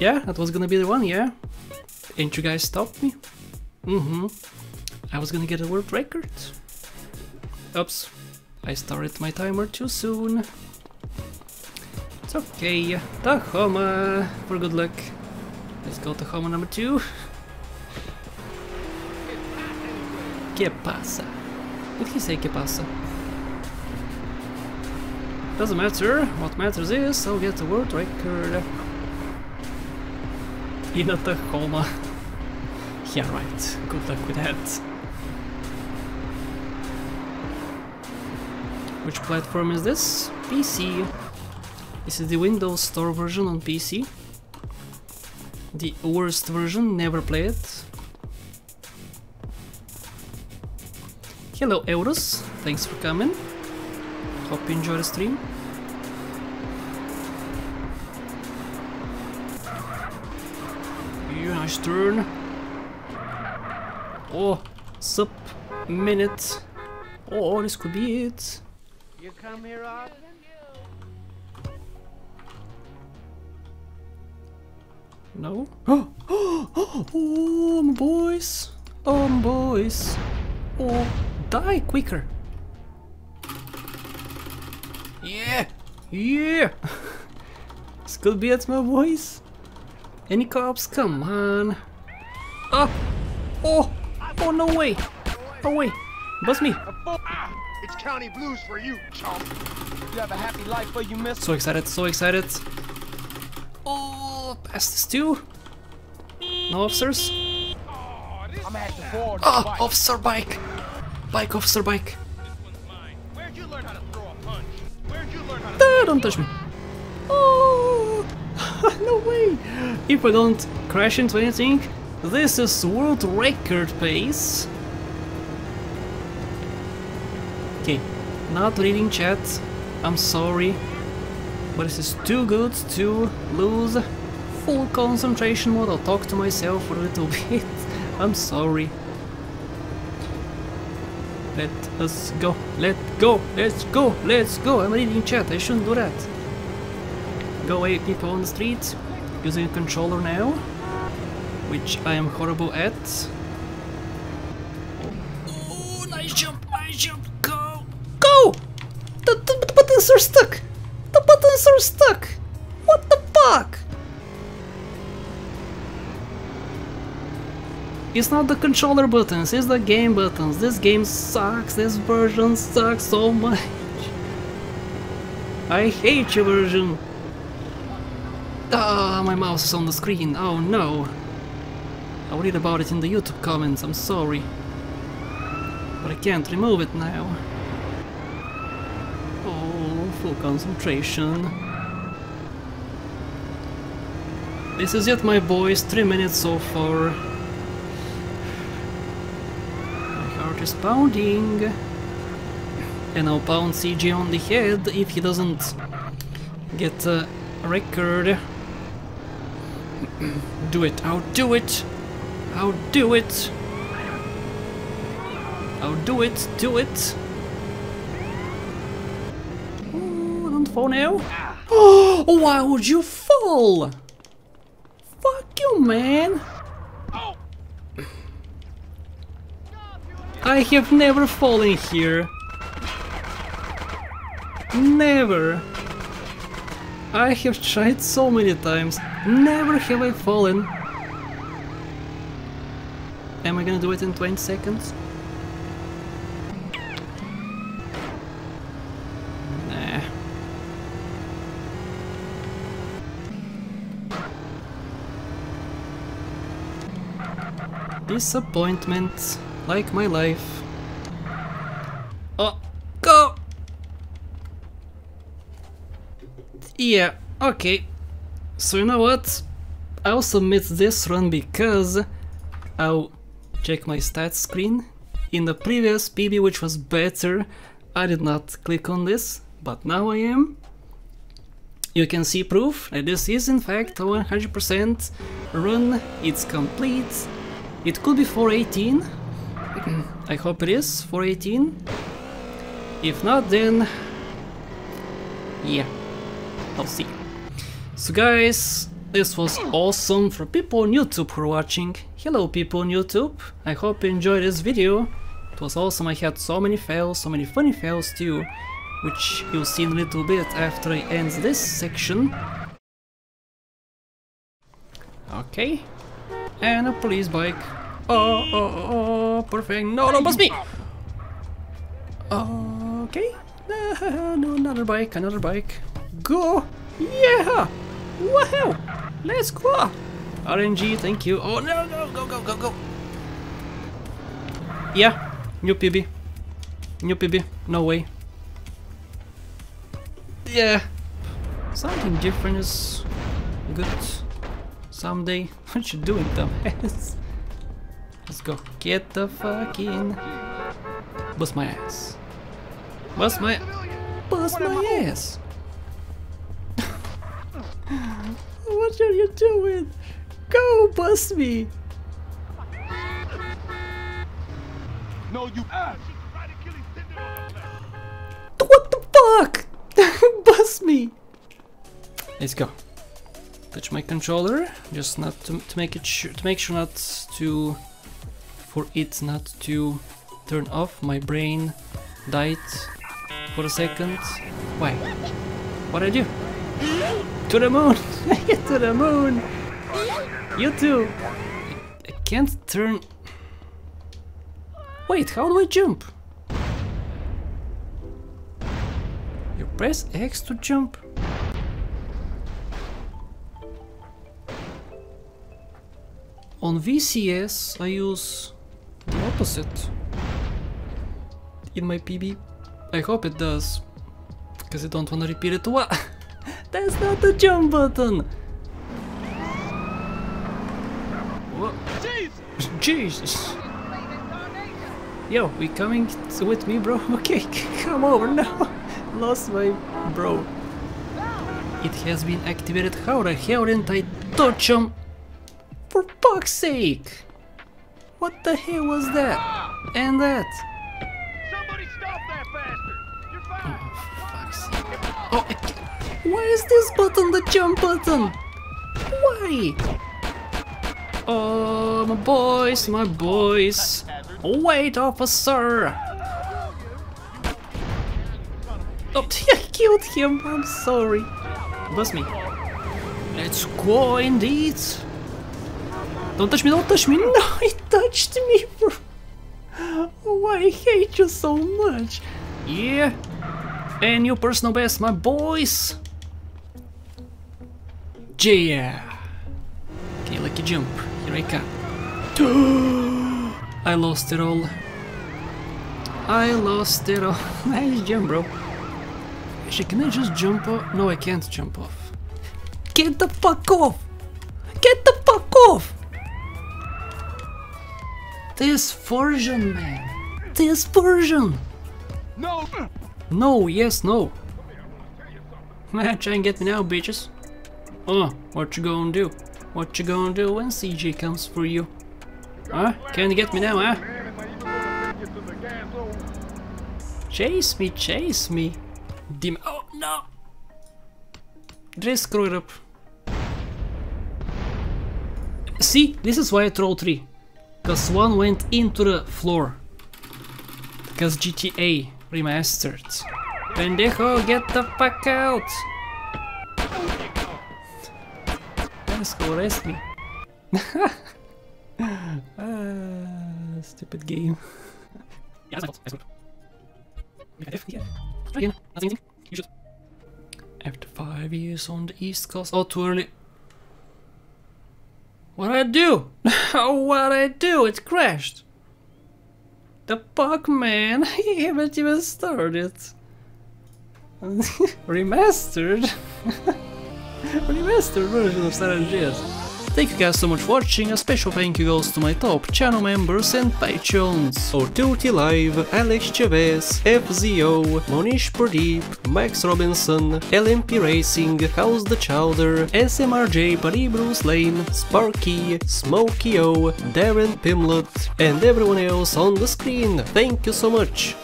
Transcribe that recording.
Yeah, that was gonna be the one, yeah. Ain't you guys stopped me? Mm-hmm. I was gonna get a world record. Oops. I started my timer too soon. It's okay. Tahoma for good luck. Let's go to Tahoma number two. Que pasa? Did he say que pasa? Doesn't matter. What matters is I'll get the world record. In a Tahoma. Yeah, right. Good luck with that. Which platform is this? PC. This is the Windows Store version on PC. The worst version, never played. Hello Euros, thanks for coming. Hope you enjoy the stream. Nice turn. Oh, sup, minute. Oh, this could be it. You come here often? No? Oh, oh, oh, oh, my boys. Oh, my boys. Oh, die quicker. Yeah, yeah. this could be it, my boys. Any cops? Come on. Oh, oh, oh, no way. Oh, wait. Bust me. It's county blues for you, chump. You have a happy life, but you miss. So excited, so excited. Oh, past this too. No officers? I'm at the board. Oh, officer bike. Bike, officer bike. Where'd you learn how to throw a punch? Where'd you learn how to? Ah, don't touch me. Oh, no way. If I don't crash into anything, this is world record pace. Okay, not reading chat. I'm sorry. But this is too good to lose full concentration mode. I'll talk to myself for a little bit. I'm sorry. Let us go. Let go. Let's go. Let's go. I'm reading chat. I shouldn't do that. Go away, people on the street. Using a controller now, which I am horrible at. Oh, nice jump, nice jump. Go, go! The, the, the buttons are stuck. The buttons are stuck. What the fuck? It's not the controller buttons, it's the game buttons. This game sucks, this version sucks so much. I hate your version. Ah, my mouse is on the screen. Oh no. I'll read about it in the YouTube comments, I'm sorry. But I can't remove it now. Oh, full concentration. This is it, my boys. Three minutes so far. My heart is pounding. And I'll pound CJ on the head if he doesn't get a record. do it, I'll do it! I'll do it! I'll do it, do it! Oh, don't fall now. Oh, why would you fall? Fuck you, man! I have never fallen here. Never. I have tried so many times. Never have I fallen. Am I gonna do it in 20 seconds? Nah. Disappointment, like my life. Oh, go! Yeah, okay. So you know what? I'll submit this run because I'll check my stats screen. In the previous PB which was better, I did not click on this, but now I am. You can see proof that this is in fact a 100% run, it's complete. It could be 418, I hope it is 418. If not then... yeah. I'll see. So guys, This was awesome for people on YouTube who are watching. Hello people on YouTube, I hope you enjoyed this video. It was awesome, I had so many fails, so many funny fails too, which you'll see in a little bit after I end this section. Okay, and a police bike. Oh, oh, oh, oh perfect. No, no, bust me! Okay, no, another bike, another bike. Go! Yeah! Wow! Let's go! RNG, thank you. Oh no, no, go, go, go, go! Yeah, new PB. New PB, no way. Yeah, something different is good someday. What you doing, dumbass? Let's go. Get the fucking... Bust my ass. Bust my... Bust my ass! What are you doing? Go bust me! No, you. Ah. What the fuck? bust me! Let's go. Touch my controller, just not to, to make it sure to make sure not to for it not to turn off. My brain died for a second. Why? What I do? To the moon! to the moon! You too! I can't turn... Wait, how do I jump? You press X to jump? On VCS I use the opposite. In my PB. I hope it does. Because I don't want to repeat it. What? That's not the jump button! What? Jesus! Yo, we coming with me, bro? Okay, come over now. Lost my bro. It has been activated. How the hell didn't I touch him? For fuck's sake! What the hell was that? And that? Somebody stop that bastard! You're oh, fired! Oh, fuck's sake. Oh, why is this button the jump button? Why? Oh, my boys, my boys. Wait, officer. Oh, I killed him. I'm sorry. Bust me. Let's go, indeed. Don't touch me, don't touch me. No, he touched me, bro. Why I hate you so much. Yeah. And your personal best, my boys. Yeah. Okay, lucky jump. Here I come. I lost it all. I lost it all. nice jump, bro. Actually, can I just jump off? No, I can't jump off. Get the fuck off! Get the fuck off! This version, man. This version. No! No, yes, no. Man, try and get me now, bitches. Oh, what you gonna do? What you gonna do when CJ comes for you? Huh? Can you get me now, huh? Chase me, chase me. Dim- Oh, no! Did screw it up? See, this is why I throw three. Cause one went into the floor. Because GTA remastered. Pendejo, get the fuck out! Arrest me. ah, stupid game. yeah, that's my fault. I screwed up. Maybe I did. Yeah. Try again. That's easy. You should. After five years on the East Coast. Oh, too early. What'd I do? What'd I do? It crashed. The fuck, man? I haven't even started. Remastered? Version of. Thank you guys so much for watching, a special thank you goes to my top channel members and patrons. Ortuti Live, Alex Chavez, FZO, Monish Pradeep, Max Robinson, LMP Racing, House the Chowder, SMRJ, Buddy Bruce Lane, Sparky, Smokey O, Darren Pimlet, and everyone else on the screen. Thank you so much.